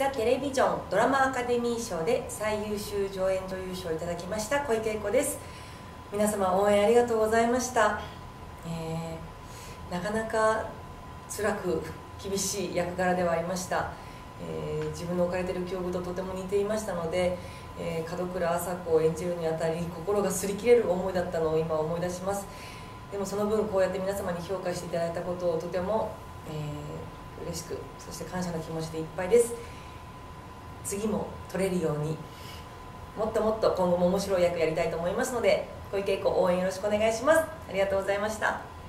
ザ・テレビジョンドラマアカデミー賞で最優秀助演女優賞をいただきました小池栄子です。皆様応援ありがとうございました、えー、なかなか辛く厳しい役柄ではありました、えー、自分の置かれている境遇ととても似ていましたので、えー、門倉麻子を演じるにあたり心が擦り切れる思いだったのを今思い出します。でもその分こうやって皆様に評価していただいたことをとても、えー、嬉しくそして感謝の気持ちでいっぱいです。次も取れるようにもっともっと今後も面白い役やりたいと思いますので小池栄子応援よろしくお願いします。ありがとうございました。